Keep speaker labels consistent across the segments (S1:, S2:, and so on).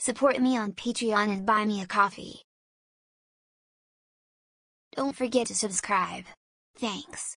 S1: Support me on Patreon and buy me a coffee. Don't forget to subscribe. Thanks.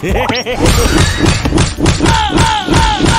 S1: ah, ah, ah!